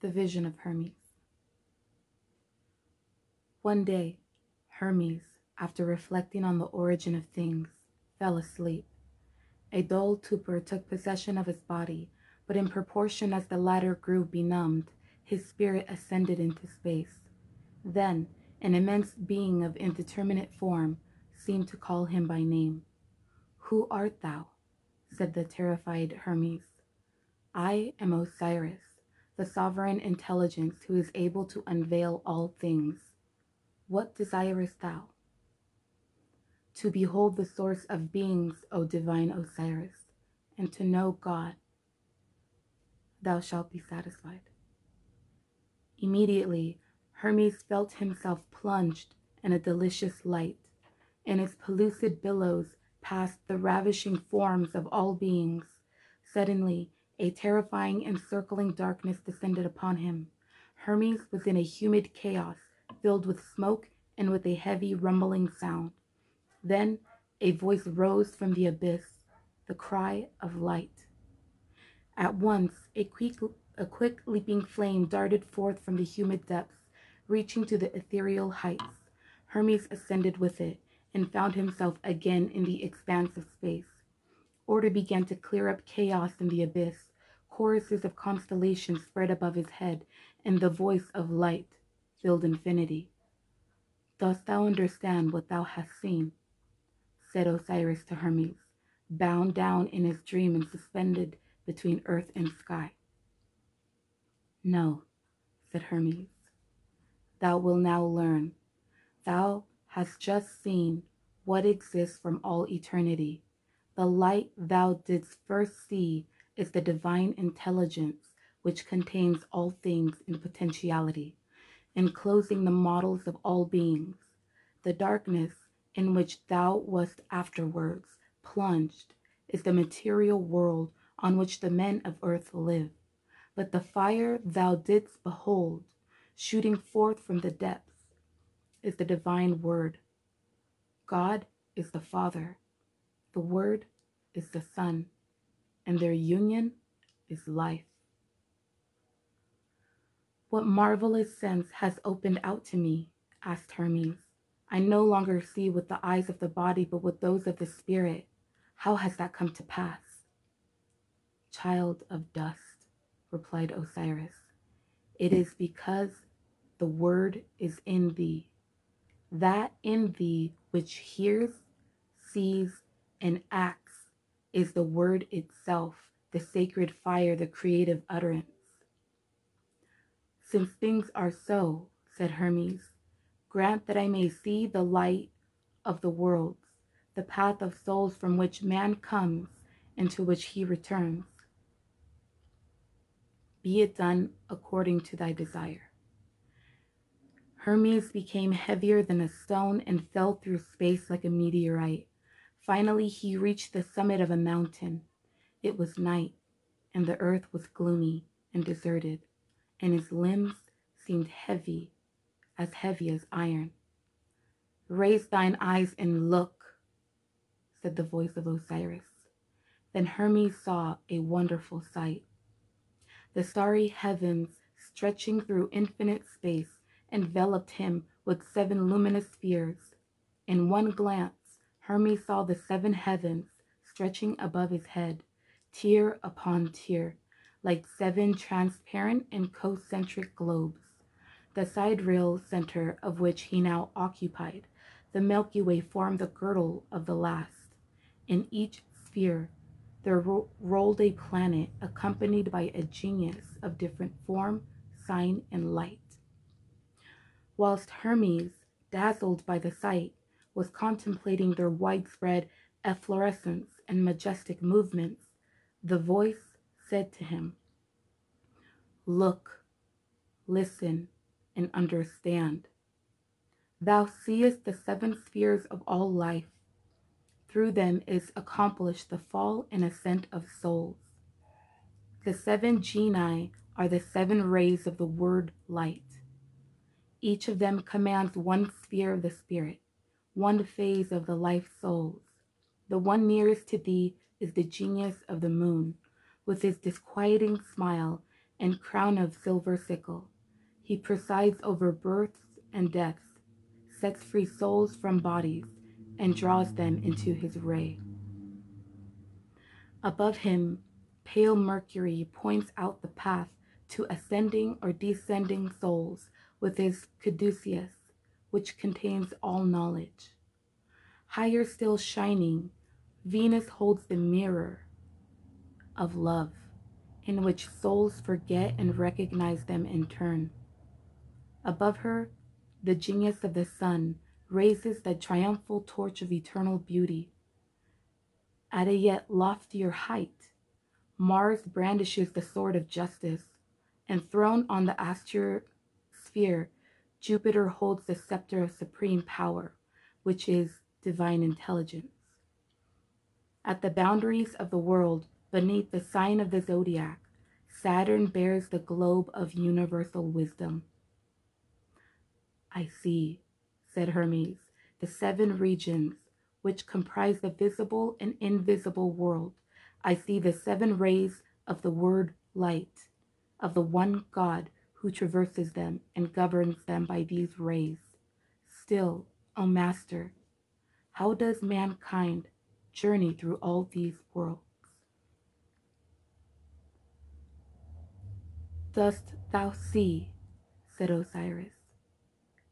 The Vision of Hermes. One day, Hermes, after reflecting on the origin of things, fell asleep. A dull torpor took possession of his body, but in proportion as the latter grew benumbed, his spirit ascended into space. Then, an immense being of indeterminate form seemed to call him by name. Who art thou? said the terrified Hermes. I am Osiris, the sovereign intelligence who is able to unveil all things. What desirest thou? To behold the source of beings, O divine Osiris, and to know God. Thou shalt be satisfied. Immediately, Hermes felt himself plunged in a delicious light, and its pellucid billows passed the ravishing forms of all beings. Suddenly, a terrifying encircling darkness descended upon him. Hermes was in a humid chaos filled with smoke and with a heavy rumbling sound. Then a voice rose from the abyss, the cry of light. At once, a quick, a quick leaping flame darted forth from the humid depths, reaching to the ethereal heights. Hermes ascended with it and found himself again in the expanse of space. Order began to clear up chaos in the abyss. Choruses of constellations spread above his head, and the voice of light filled infinity. Dost thou understand what thou hast seen? said Osiris to Hermes, bound down in his dream and suspended between earth and sky. No, said Hermes. Thou wilt now learn. Thou hast just seen what exists from all eternity. The light thou didst first see is the divine intelligence which contains all things in potentiality, enclosing the models of all beings. The darkness in which thou wast afterwards plunged is the material world on which the men of earth live. But the fire thou didst behold, shooting forth from the depths, is the divine word. God is the Father, the Word is the sun, and their union is life. What marvelous sense has opened out to me? asked Hermes. I no longer see with the eyes of the body, but with those of the spirit. How has that come to pass? Child of dust, replied Osiris, it is because the word is in thee. That in thee which hears, sees, and acts is the word itself, the sacred fire, the creative utterance. Since things are so, said Hermes, grant that I may see the light of the worlds, the path of souls from which man comes and to which he returns. Be it done according to thy desire. Hermes became heavier than a stone and fell through space like a meteorite. Finally, he reached the summit of a mountain. It was night, and the earth was gloomy and deserted, and his limbs seemed heavy, as heavy as iron. Raise thine eyes and look, said the voice of Osiris. Then Hermes saw a wonderful sight. The starry heavens, stretching through infinite space, enveloped him with seven luminous spheres. In one glance, Hermes saw the seven heavens stretching above his head, tier upon tier, like seven transparent and concentric globes. The sidereal center of which he now occupied, the Milky Way formed the girdle of the last. In each sphere, there ro- rolled a planet accompanied by a genius of different form, sign, and light. Whilst Hermes, dazzled by the sight, was contemplating their widespread efflorescence and majestic movements, the voice said to him, Look, listen, and understand. Thou seest the seven spheres of all life. Through them is accomplished the fall and ascent of souls. The seven genii are the seven rays of the word light. Each of them commands one sphere of the spirit, one phase of the life souls. The one nearest to thee is the genius of the moon, with his disquieting smile and crown of silver sickle. He presides over births and deaths, sets free souls from bodies, and draws them into his ray. Above him, pale Mercury points out the path to ascending or descending souls with his caduceus, which contains all knowledge. Higher still shining, Venus holds the mirror of love, in which souls forget and recognize them in turn. Above her, the genius of the sun raises the triumphal torch of eternal beauty. At a yet loftier height, Mars brandishes the sword of justice, and throned on the astral sphere, Jupiter holds the scepter of supreme power, which is divine intelligence. At the boundaries of the world, beneath the sign of the zodiac, Saturn bears the globe of universal wisdom. I see, said Hermes, the seven regions which comprise the visible and invisible world. I see the seven rays of the word light, of the one God who traverses them and governs them by these rays. Still, O Master, how does mankind journey through all these worlds? Dost thou see, said Osiris,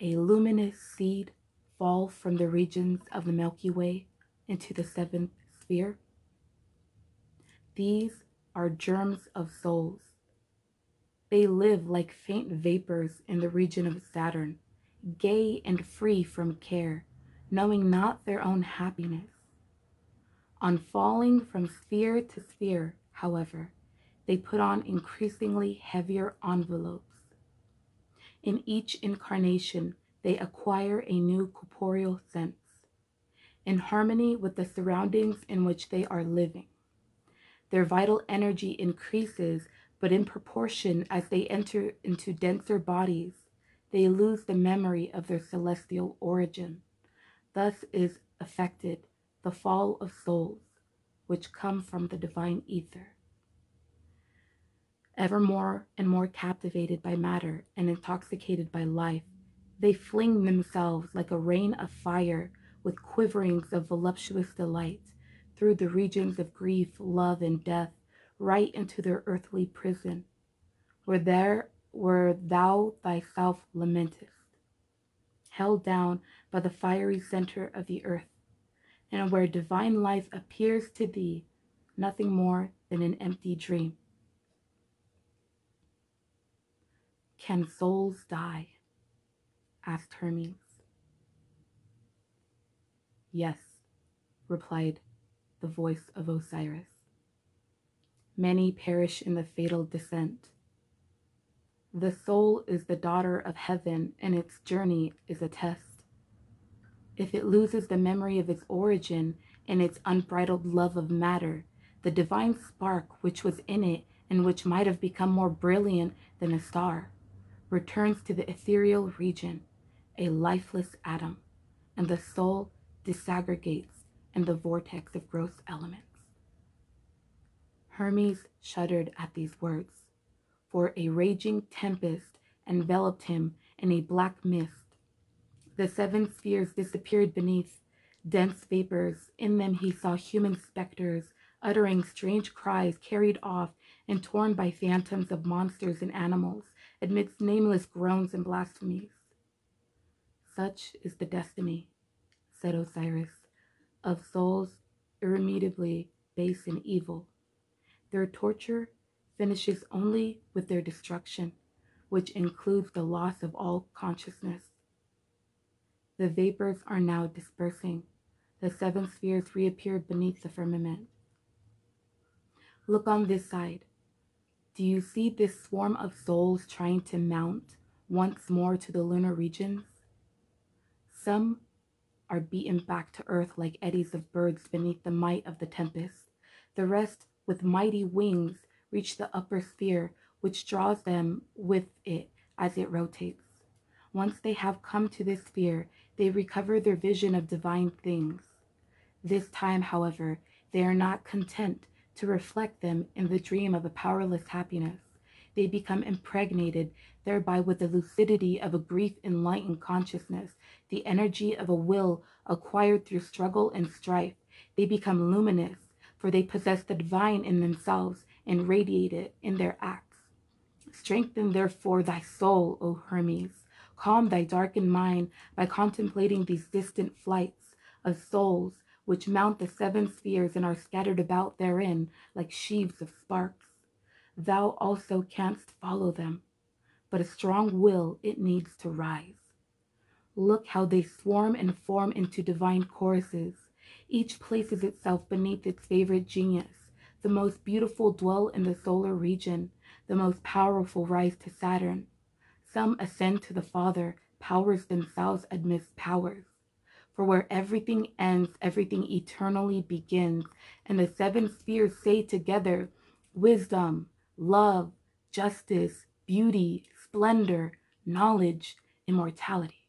a luminous seed fall from the regions of the Milky Way into the seventh sphere? These are germs of souls. They live like faint vapors in the region of Saturn, gay and free from care, knowing not their own happiness. On falling from sphere to sphere, however, they put on increasingly heavier envelopes in each incarnation, they acquire a new corporeal sense, in harmony with the surroundings in which they are living. Their vital energy increases, but in proportion as they enter into denser bodies, they lose the memory of their celestial origin. Thus is affected the fall of souls, which come from the divine ether ever more and more captivated by matter and intoxicated by life, they fling themselves like a rain of fire with quiverings of voluptuous delight through the regions of grief, love, and death, right into their earthly prison, where there where thou thyself lamentest, held down by the fiery center of the earth, and where divine life appears to thee nothing more than an empty dream. Can souls die? asked Hermes. Yes, replied the voice of Osiris. Many perish in the fatal descent. The soul is the daughter of heaven, and its journey is a test. If it loses the memory of its origin and its unbridled love of matter, the divine spark which was in it and which might have become more brilliant than a star, returns to the ethereal region, a lifeless atom, and the soul disaggregates in the vortex of gross elements. Hermes shuddered at these words, for a raging tempest enveloped him in a black mist. The seven spheres disappeared beneath dense vapors. In them he saw human specters uttering strange cries carried off and torn by phantoms of monsters and animals amidst nameless groans and blasphemies. Such is the destiny, said Osiris, of souls irremediably base and evil. Their torture finishes only with their destruction, which includes the loss of all consciousness. The vapors are now dispersing. The seven spheres reappeared beneath the firmament. Look on this side. Do you see this swarm of souls trying to mount once more to the lunar regions? Some are beaten back to earth like eddies of birds beneath the might of the tempest. The rest, with mighty wings, reach the upper sphere, which draws them with it as it rotates. Once they have come to this sphere, they recover their vision of divine things. This time, however, they are not content to reflect them in the dream of a powerless happiness. they become impregnated thereby with the lucidity of a brief enlightened consciousness, the energy of a will acquired through struggle and strife. They become luminous, for they possess the divine in themselves and radiate it in their acts. Strengthen therefore thy soul, O Hermes. Calm thy darkened mind by contemplating these distant flights of souls which mount the seven spheres and are scattered about therein like sheaves of sparks. Thou also canst follow them but a strong will it needs to rise. Look how they swarm and form into divine choruses. Each places itself beneath its favorite genius. The most beautiful dwell in the solar region, the most powerful rise to Saturn. Some ascend to the Father, powers themselves amidst powers. For where everything ends, everything eternally begins, and the seven spheres say together wisdom, love, justice, beauty, splendor, knowledge, immortality.